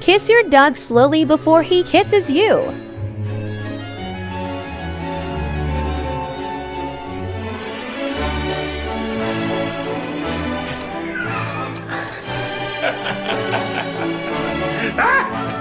Kiss your dog slowly before he kisses you. Ah!